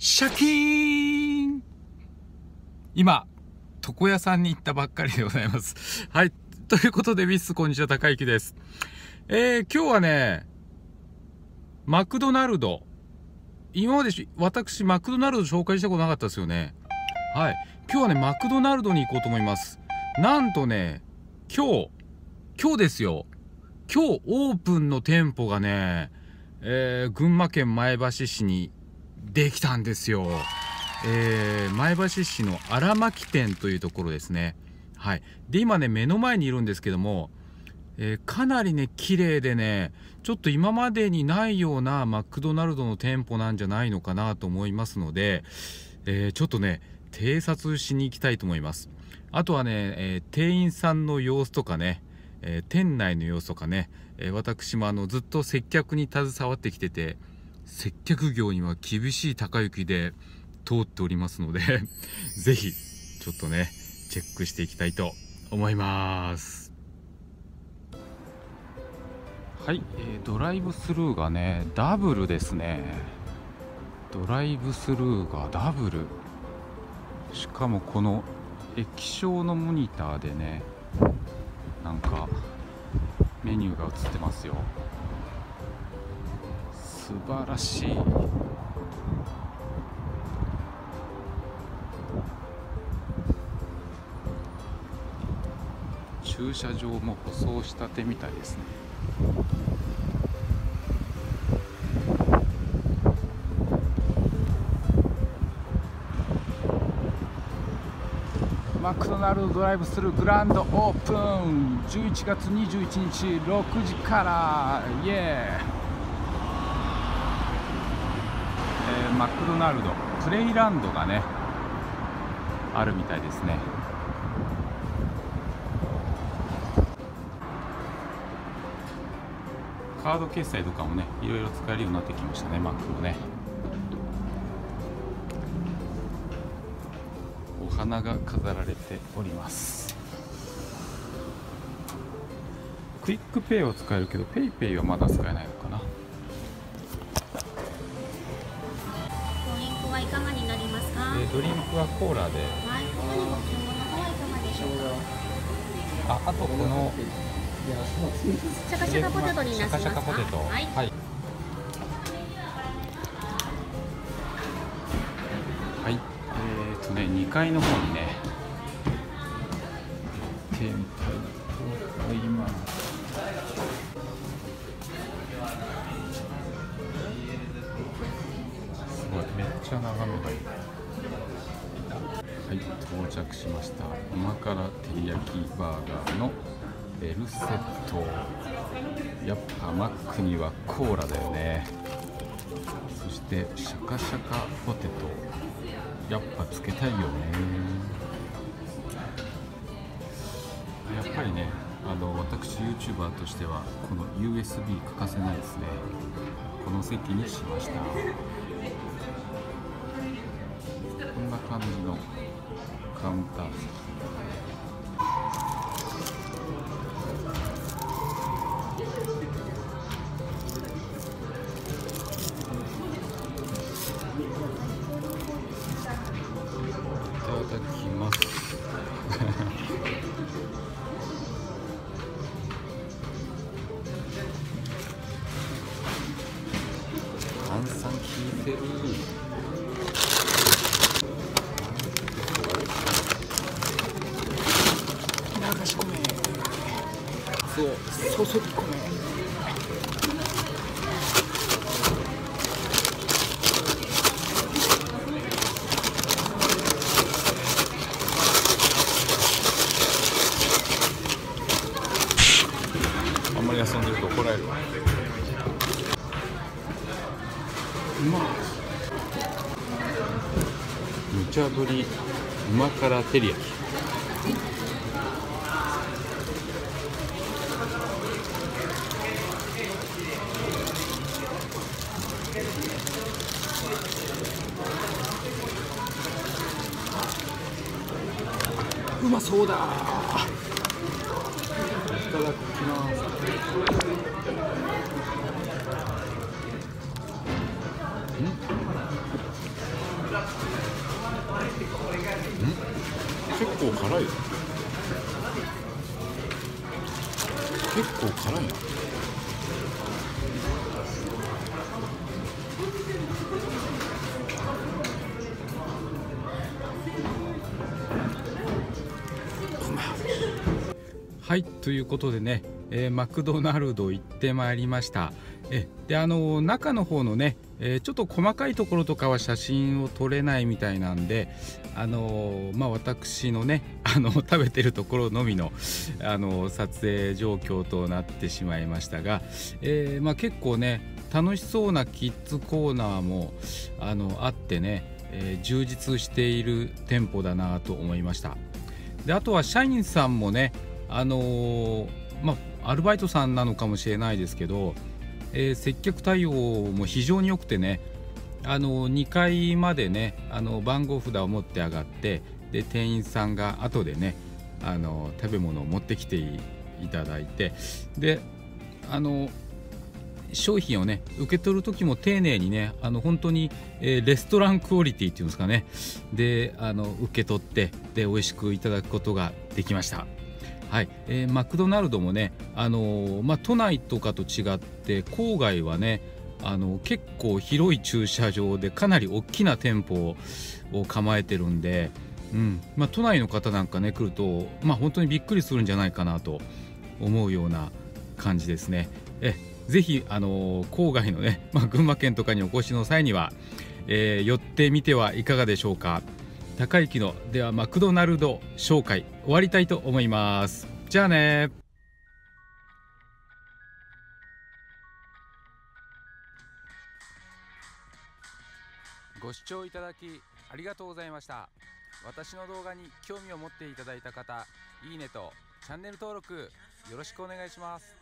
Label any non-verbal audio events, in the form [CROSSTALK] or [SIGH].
シャキーン今、床屋さんに行ったばっかりでございます。[LAUGHS] はい。ということで、ウィス、こんにちは、高之です。えー、今日はね、マクドナルド。今まで私、マクドナルド紹介したことなかったですよね。はい。今日はね、マクドナルドに行こうと思います。なんとね、今日、今日ですよ。今日オープンの店舗がね、えー、群馬県前橋市にできたんですよ。えー、前橋市の荒牧店というところですね。はい。で、今ね、目の前にいるんですけども、えー、かなりね、綺麗でね、ちょっと今までにないようなマクドナルドの店舗なんじゃないのかなと思いますので、えー、ちょっとね、偵察しに行きたいと思います。あとはね、え店員さんの様子とかね、え店内の様子とかね、え私もあのずっと接客に携わってきてて、接客業には厳しい高行で通っておりますので [LAUGHS] ぜひちょっとねチェックしていきたいと思います。はい、えー、ドライブスルーがねダブルですね。ドライブスルーがダブル。しかもこの液晶のモニターでねなんかメニューが映ってますよ。素晴らしい。駐車場も舗装したてみたいですね。マクドナルドドライブスルーグランドオープン。11月21日6時から。イエーイ。マクドナルドプレイランドがねあるみたいですね。カード決済とかもねいろいろ使えるようになってきましたねマックもね。お花が飾られております。 QUICPay は使えるけど PayPay はまだ使えないのかな。ドリンクはコーラで。はい、他にご注文の方はいかがでしょうか。あ、あとこの。シャカシャカポテトになりますシャカシャカポテト。はい。はい。はい、えー、っとね、二階の方にね。ちゃ眺めがいい。はい到着しました。旨辛照り焼きバーガーのベルセット。やっぱマックにはコーラだよね。そしてシャカシャカポテト。やっぱつけたいよね。やっぱりねあの私 YouTuber としてはこの USB 欠かせないですね。この席にしました。感じのカウンターいを注ぎ込めあんまり遊んでると怒られる。わうま無茶ぶり。うま辛照り焼き。うまそうだ。いただきますうん。結構辛い結構辛いなはいということでね、えー、マクドナルド行ってまいりました。えであの中の方のね、えー、ちょっと細かいところとかは写真を撮れないみたいなんであのまあ私のねあの食べてるところのみのあの撮影状況となってしまいましたが、えー、まあ、結構ね楽しそうなキッズコーナーもあのあってね、え充実している店舗だなと思いました。であとは社員さんもねあのー、まあ、アルバイトさんなのかもしれないですけど、えー、接客対応も非常に良くてねあの2階までねあの番号札を持って上がってで店員さんが後でねあの食べ物を持ってきていただいてであの商品をね受け取る時も丁寧にねあの本当に、えー、レストランクオリティっていうんですかねであの受け取ってで美味しくいただくことができました。はいえー、マクドナルドもね、あのー、まあ、都内とかと違って郊外はねあの結構広い駐車場でかなり大きな店舗を構えてるんで、うんまあ、都内の方なんかね来ると、まあ、本当にびっくりするんじゃないかなと思うような感じですね。えぜひ、あのー、郊外のね、まあ、群馬県とかにお越しの際には、え、寄ってみてはいかがでしょうか。高之のではマクドナルド紹介終わりたいと思います。じゃあね。ご視聴いただきありがとうございました。私の動画に興味を持っていただいた方いいねとチャンネル登録よろしくお願いします。